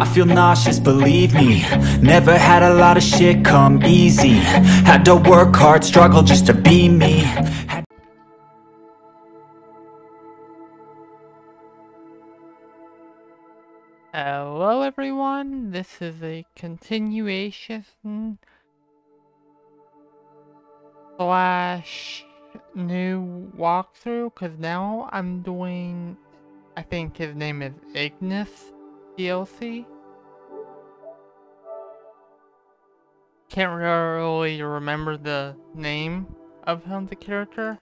I feel nauseous, believe me. Never had a lot of shit come easy. Had to work hard, struggle just to be me. Hello everyone, this is a continuation slash new walkthrough because now I'm doing, I think his name is Ignis DLC. Can't really remember the name of him, the character.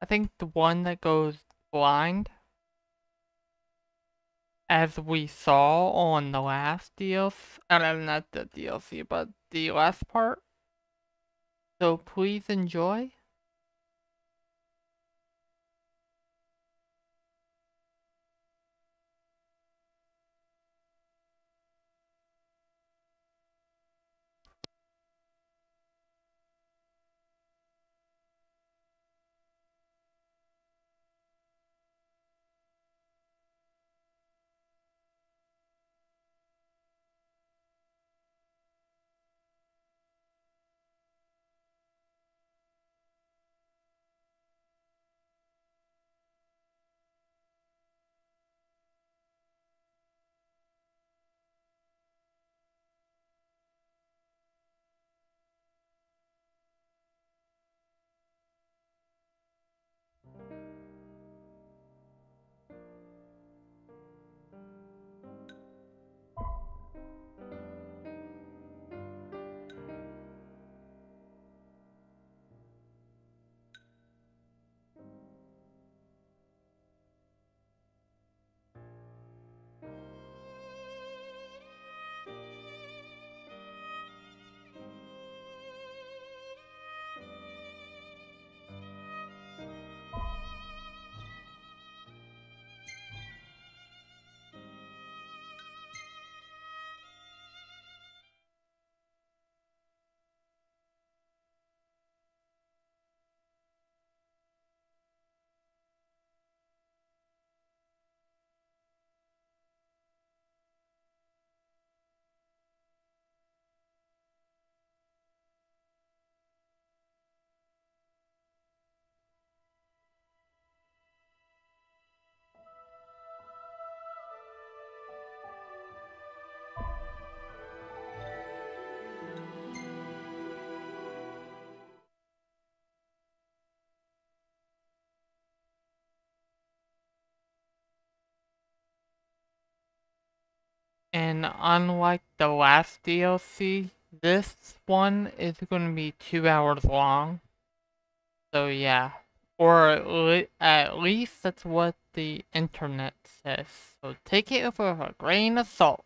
I think the one that goes blind as we saw on the last DLC, uh, not the DLC, but the last part. So please enjoy. And unlike the last DLC, this one is going to be two hours long. So yeah. Or at, le at least that's what the internet says. So take it with a grain of salt.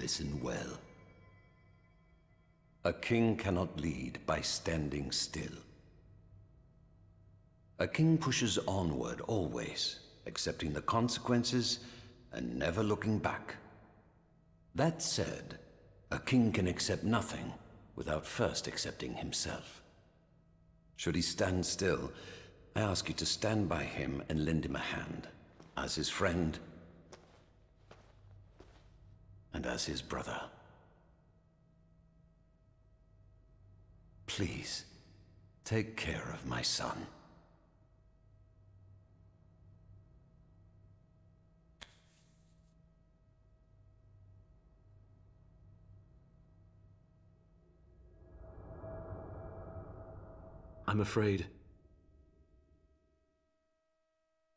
Listen well. A king cannot lead by standing still. A king pushes onward always, accepting the consequences and never looking back. That said, a king can accept nothing without first accepting himself. Should he stand still, I ask you to stand by him and lend him a hand, as his friend and as his brother. Please, take care of my son. I'm afraid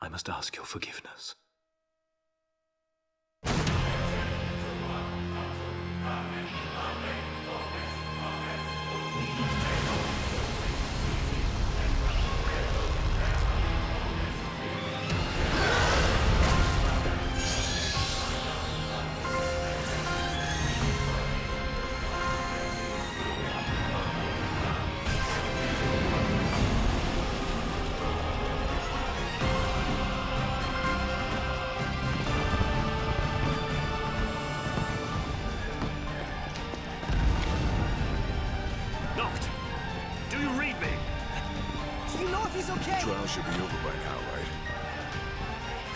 I must ask your forgiveness.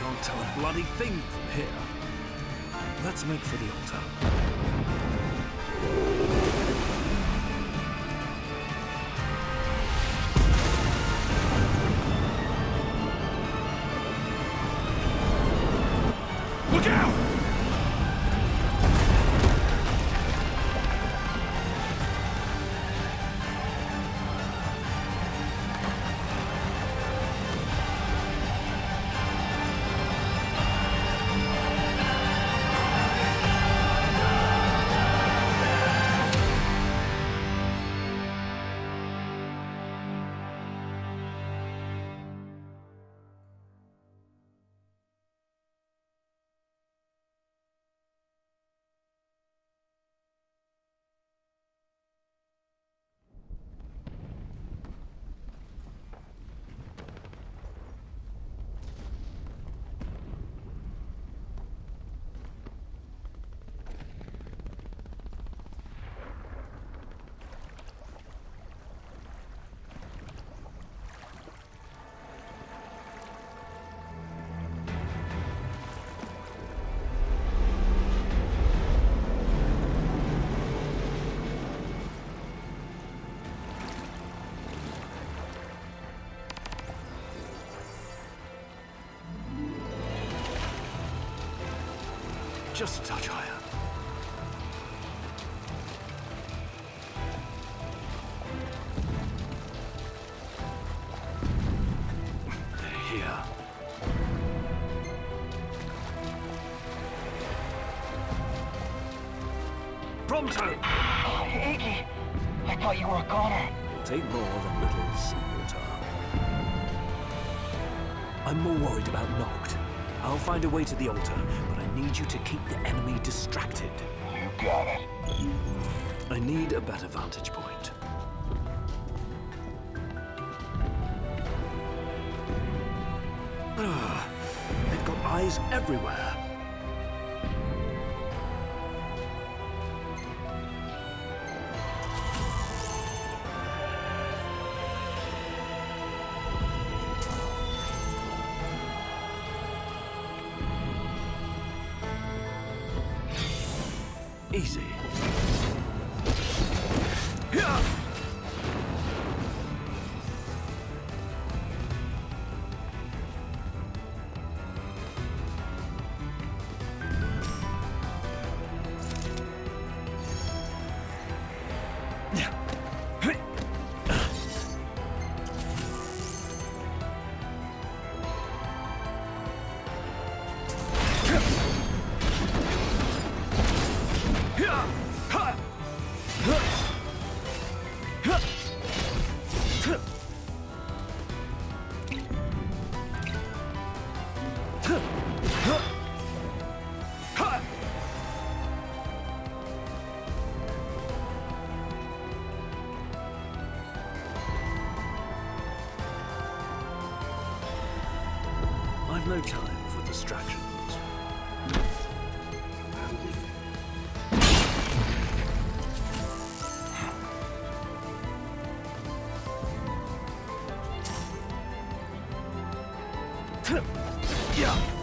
Can't tell a bloody thing from here. Let's make for the altar. Worried about Noct. I'll find a way to the altar, need you to keep the enemy distracted. You got it. I need a better vantage point. Ah, They've got eyes everywhere. Easy. Yeah.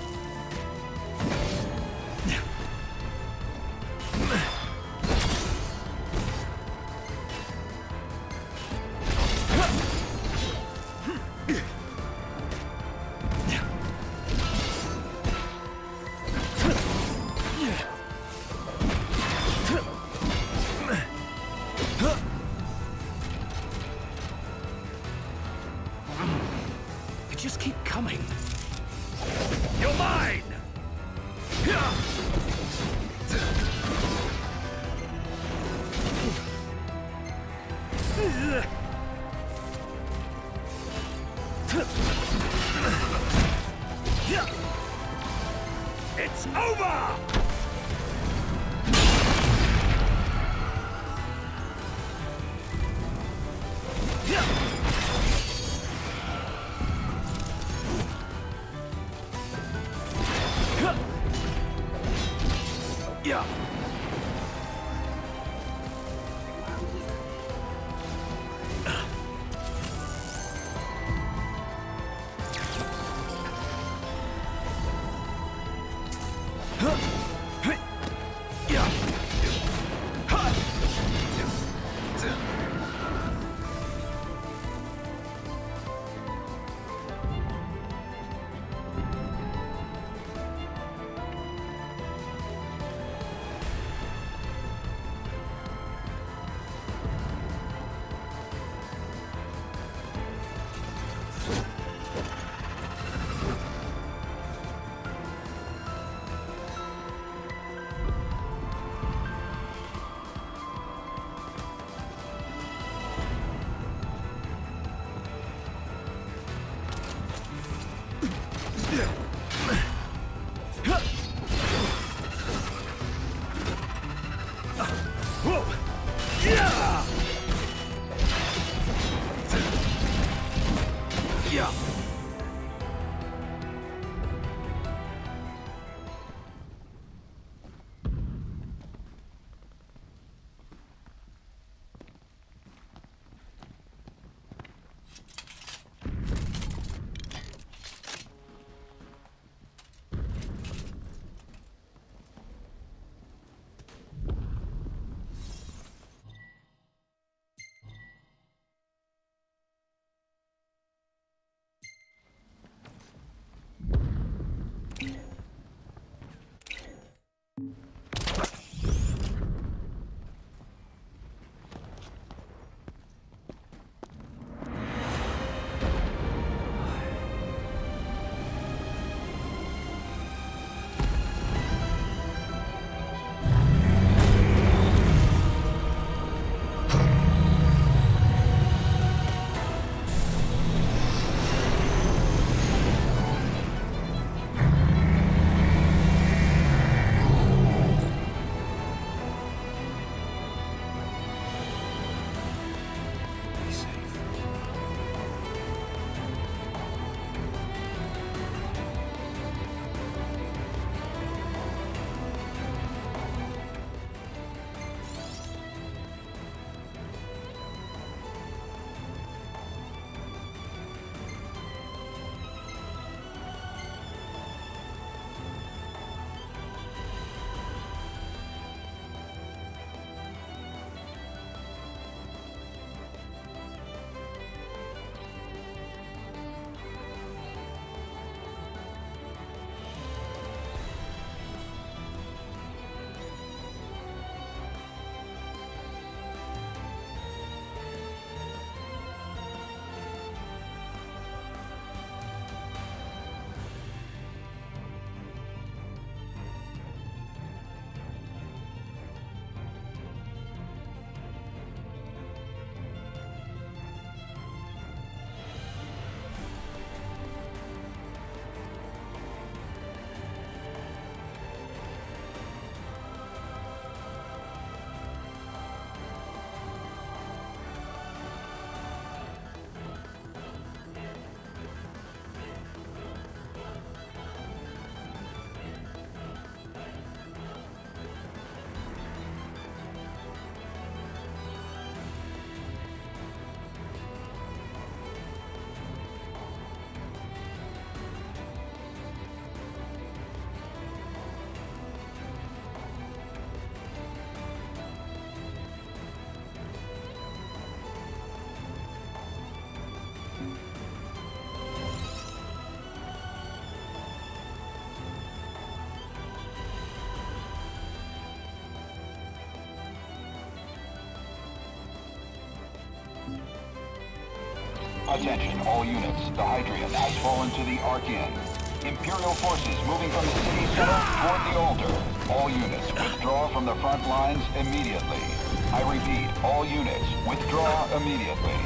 Attention, all units. The Hydraean has fallen to the Archaean. Imperial forces moving from the city center toward the altar. All units, withdraw from the front lines immediately. I repeat, all units, withdraw immediately.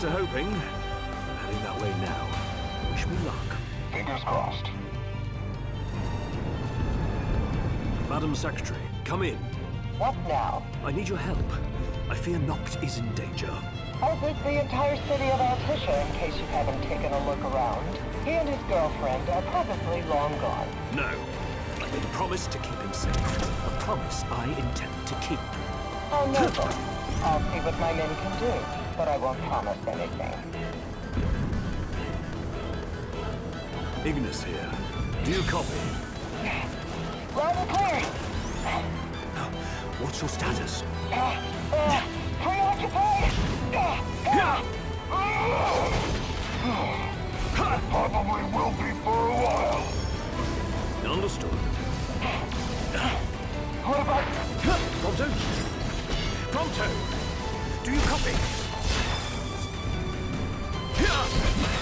To hoping. I'm heading that way now. Wish me luck. Fingers crossed. Madam Secretary, come in. What now? I need your help. I fear Noct is in danger. I'll visit the entire city of Altissia in case you haven't taken a look around. He and his girlfriend are probably long gone. No. I made a promise to keep him safe. A promise I intend to keep. How noble. I'll see what my men can do, but I won't promise anything. Ignis here. Do you copy? And clear! What's your status? Uh, uh, preoccupied! Probably will be for a while. Understood. What about... Prompto? Prompto! Do you copy? Yeah.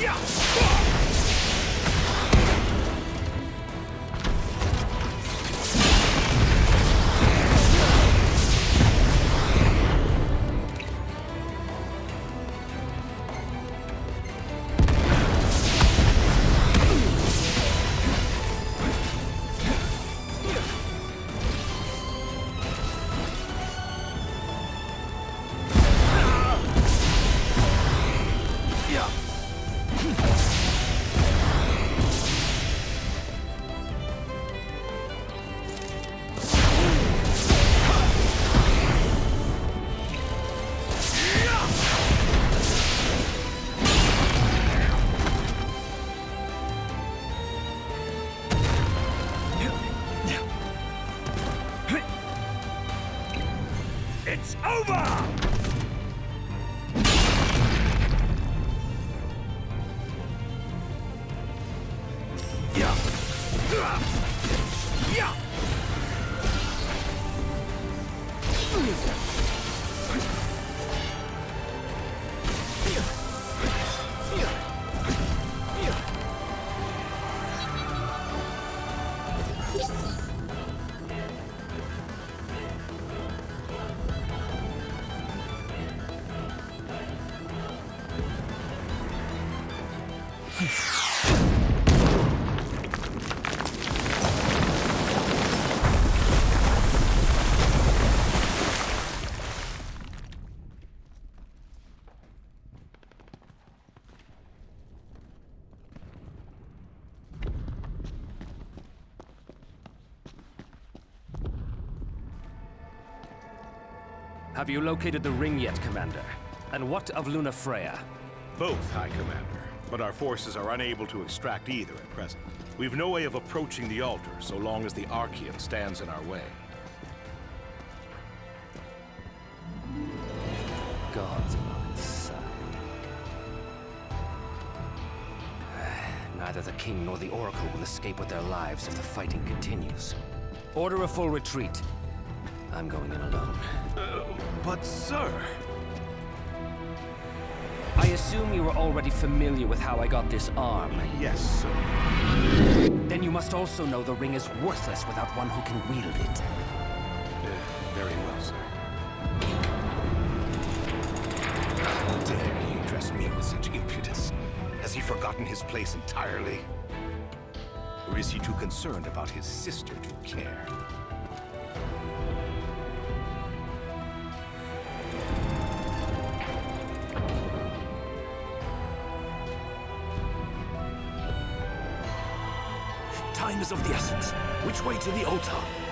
Yeah, Have you located the ring yet, Commander? And what of Lunafreya? Both, High Commander. But our forces are unable to extract either at present. We've no way of approaching the altar so long as the Archaean stands in our way. God's on his side. Neither the King nor the Oracle will escape with their lives if the fighting continues. Order a full retreat. I'm going in alone. But, sir... I assume you are already familiar with how I got this arm. Yes, sir. Then you must also know the ring is worthless without one who can wield it. Uh, very well, sir. How dare he address me with such impudence? Has he forgotten his place entirely? Or is he too concerned about his sister to care? To the altar?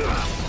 Yeah.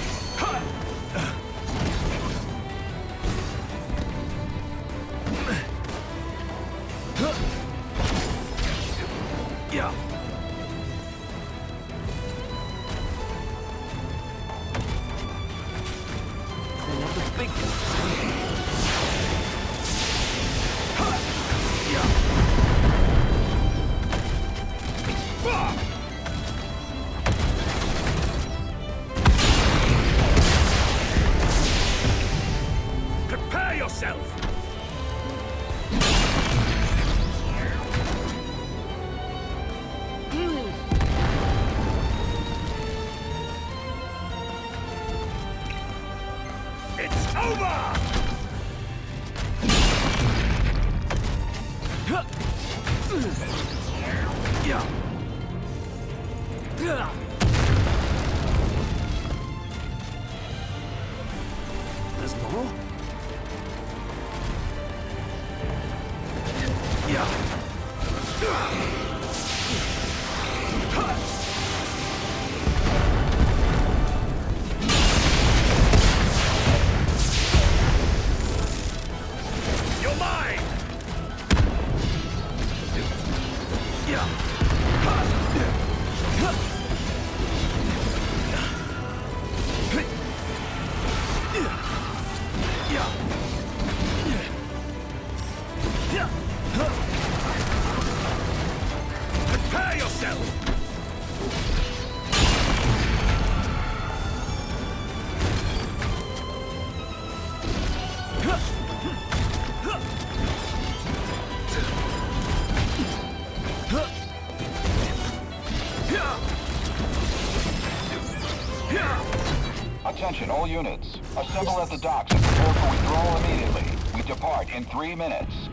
All units. Assemble at the docks and prepare for withdrawal immediately. We depart in three minutes.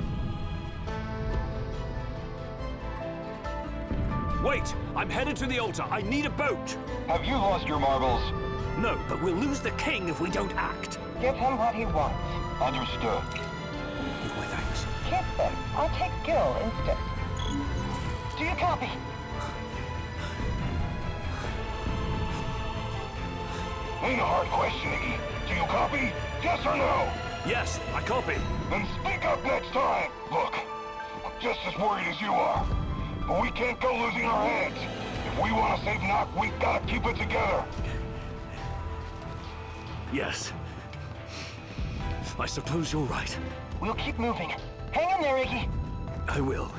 Wait! I'm headed to the altar. I need a boat! Have you lost your marbles? No, but we'll lose the king if we don't act. Give him what he wants. Understood. With my thanks. Keep them. I'll take Gil instead. Do you copy? Ain't a hard question, Iggy. Do you copy? Yes or no? Yes, I copy. Then speak up next time. Look, I'm just as worried as you are. But we can't go losing our heads. If we want to save Noct, we gotta keep it together. Yes. I suppose you're right. We'll keep moving. Hang in there, Iggy. I will.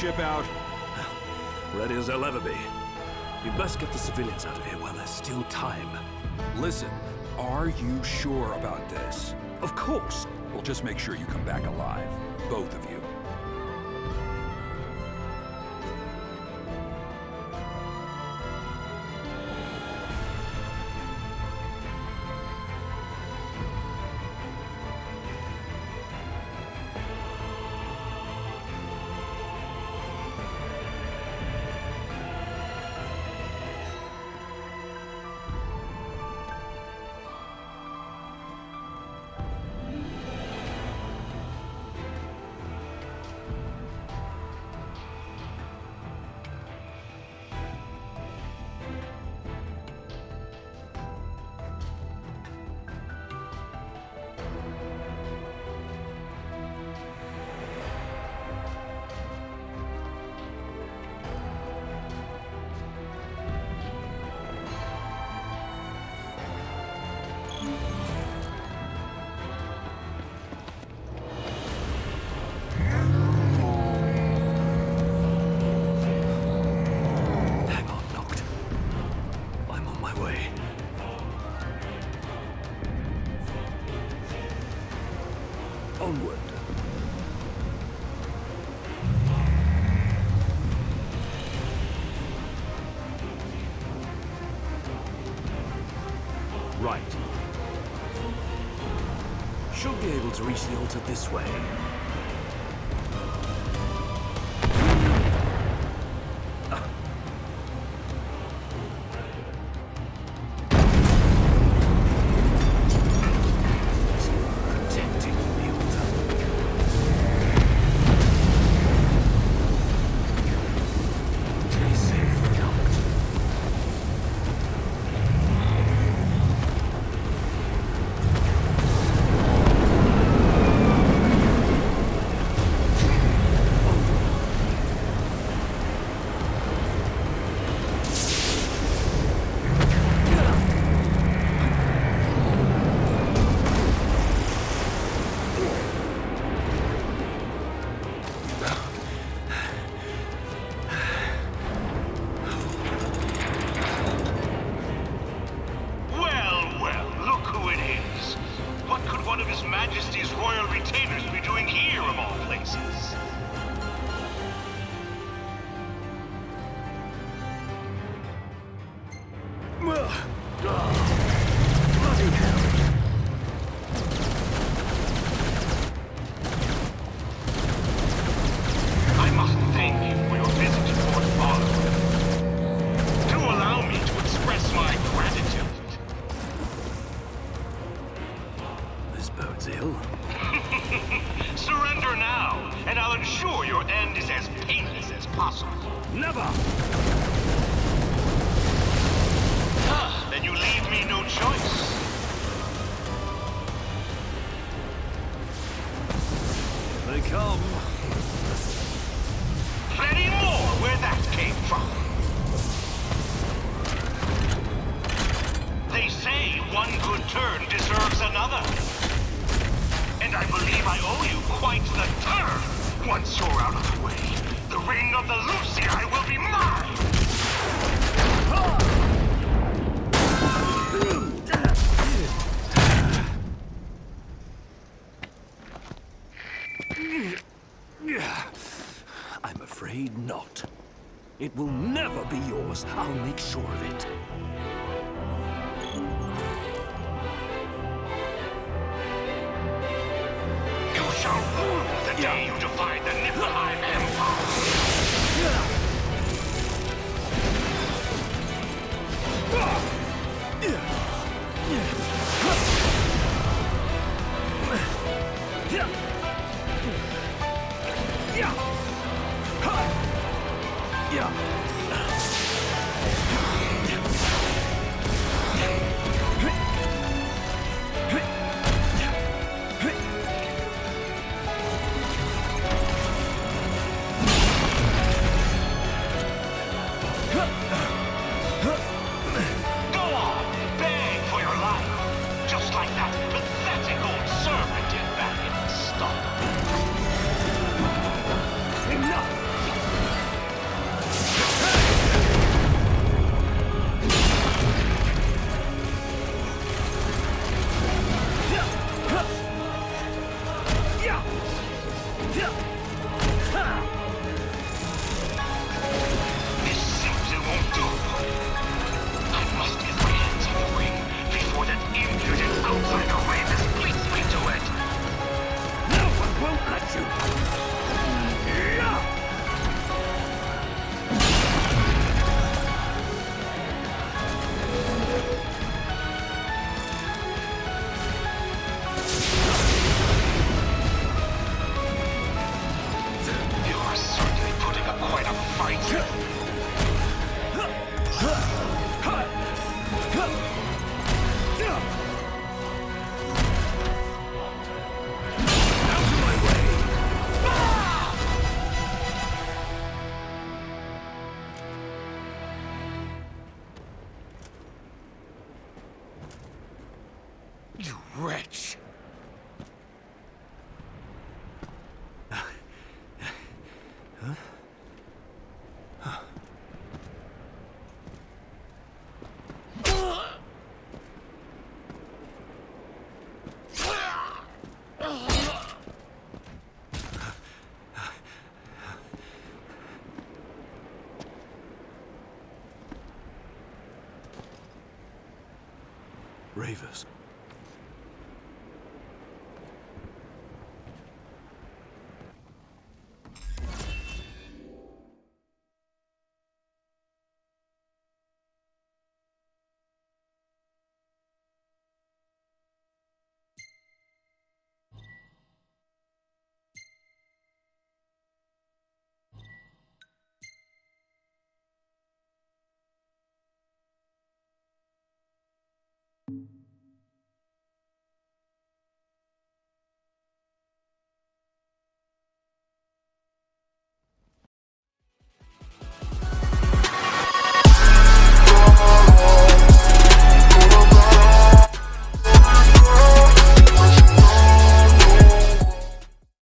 ship out. Ready as I'll ever be. You must get the civilians out of here while there's still time. Listen, are you sure about this? Of course. We'll just make sure you come back alive. Both of you. reach the altar this way. It will never be yours. I'll make sure of it. Ravus.